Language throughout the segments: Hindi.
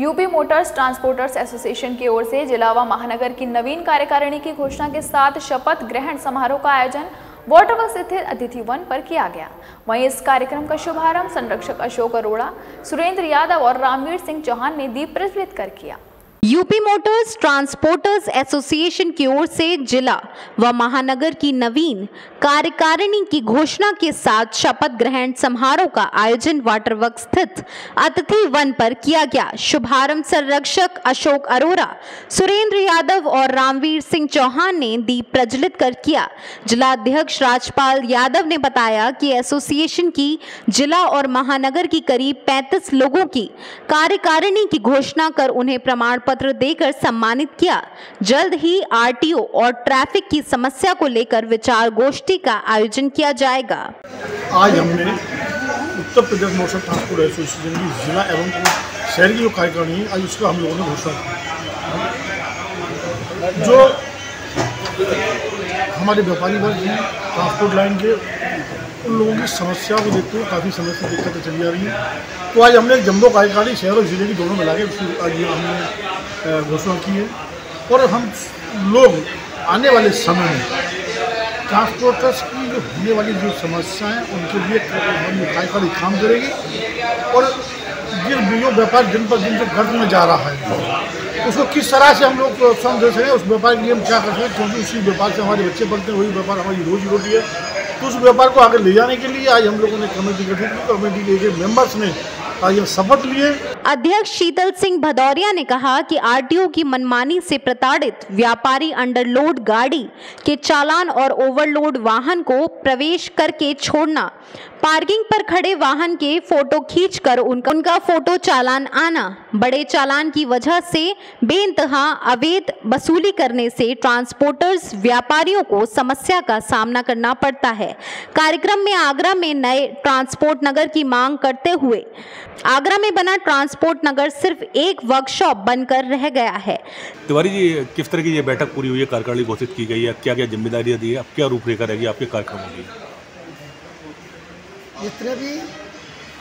यूपी मोटर्स ट्रांसपोर्टर्स एसोसिएशन की ओर से जिलावा महानगर की नवीन कार्यकारिणी की घोषणा के साथ शपथ ग्रहण समारोह का आयोजन वाटर स्थित अतिथि वन पर किया गया। वहीं इस कार्यक्रम का शुभारंभ संरक्षक अशोक अरोड़ा, सुरेंद्र यादव और रामवीर सिंह चौहान ने दीप प्रज्वलित कर किया। यूपी मोटर्स ट्रांसपोर्टर्स एसोसिएशन की ओर से जिला व महानगर की नवीन कार्यकारिणी की घोषणा के साथ शपथ ग्रहण समारोह का आयोजन वाटर वर्क स्थित अतिथि वन पर किया गया। शुभारंभ संरक्षक अशोक अरोरा, सुरेंद्र यादव और रामवीर सिंह चौहान ने दीप प्रज्वलित कर किया। जिला अध्यक्ष राजपाल यादव ने बताया कि एसोसिएशन की जिला और महानगर की करीब 35 लोगों की कार्यकारिणी की घोषणा कर उन्हें प्रमाण पत्र देकर सम्मानित किया। जल्द ही आरटीओ और ट्रैफ़िक की समस्या को लेकर विचार गोष्ठी का आयोजन किया जाएगा। आज हमने Uttar Pradesh motor transport association की जिला एवं शहर की जो कार्यकारिणी है, आज उसका हम लोगों ने घोषणा की। जो हमारे व्यापारी वर्ग हैं ट्रांसपोर्ट लाइन के, उन लोगों की समस्या को देखते हुए काफ़ी समय से दिक्कतें चली आ रही हैं। तो आज हमने जम्बो कार्यकारिणी शहर और ज़िले की दोनों मिला के आज हमने घोषणा की है। और हम लोग आने वाले समय में ट्रांसपोर्टर्स की जो होने वाली जो समस्याएँ उनके लिए हम कार्यकारिणी काम करेगी। और जिस जो व्यापार दिन पर दिन जो गर्द में जा रहा है, उसको किस तरह से हम लोग प्रोत्साहन दे सकें, उस व्यापार के लिए हम क्या कर सकें, क्योंकि उसी व्यापार से हमारे बच्चे पढ़ते हैं, वही व्यापार हमारी रोजी रोटी है। तो उस व्यापार को आगे ले जाने के लिए आज हम लोगों ने कमेटी गठित की, कमेटी के एक मेंबर्स ने शपथ लिए। अध्यक्ष शीतल सिंह भदौरिया ने कहा कि आरटीओ की मनमानी से प्रताड़ित व्यापारी अंडरलोड गाड़ी के चालान और ओवरलोड वाहन को प्रवेश करके छोड़ना, पार्किंग पर खड़े वाहन के फ़ोटो खींचकर उनका उनका फ़ोटो चालान आना, बड़े चालान की वजह से बेनतहा अवैध वसूली करने से ट्रांसपोर्टर्स व्यापारियों को समस्या का सामना करना पड़ता है। कार्यक्रम में आगरा में नए ट्रांसपोर्ट नगर की मांग करते हुए आगरा में बना ट्रांसपोर्ट नगर सिर्फ़ एक वर्कशॉप बनकर रह गया है। तिवारी जी किस तरह की ये बैठक पूरी हुई है? कार्यकारिणी घोषित की गई है। क्या क्या जिम्मेदारियाँ दी है? अब क्या रूपरेखा रहेगी? आपके कार्यक्रमों की? जितने भी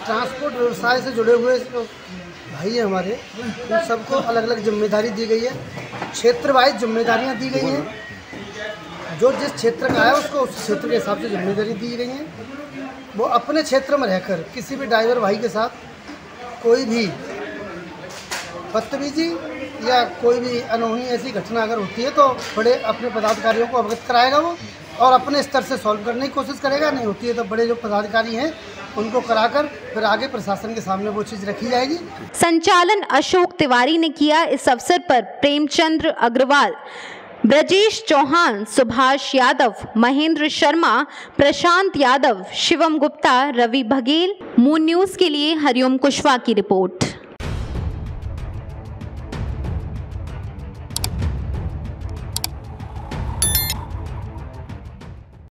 ट्रांसपोर्ट व्यवसाय से जुड़े हुए भाई हैं हमारे उन सबको अलग अलग ज़िम्मेदारी दी गई है। क्षेत्र वाइज जिम्मेदारियाँ दी गई हैं। जो जिस क्षेत्र का है उसको उस क्षेत्र के हिसाब से ज़िम्मेदारी दी गई है। वो अपने क्षेत्र में रहकर किसी भी ड्राइवर भाई के साथ कोई भी बदतमीजी या कोई भी अनहोनी ऐसी घटना अगर होती है तो बड़े अपने पदाधिकारियों को अवगत कराएगा वो और अपने स्तर से सॉल्व करने की कोशिश करेगा। नहीं होती है तो बड़े जो पदाधिकारी हैं, उनको कराकर फिर आगे प्रशासन के सामने वो चीज़ रखी जाएगी। संचालन अशोक तिवारी ने किया इस अवसर पर प्रेमचंद्र अग्रवाल। ब्रजेश चौहान, सुभाष यादव, महेंद्र शर्मा, प्रशांत यादव, शिवम गुप्ता, रवि बघेल। मून न्यूज़ के लिए हरिओम कुशवाहा की रिपोर्ट।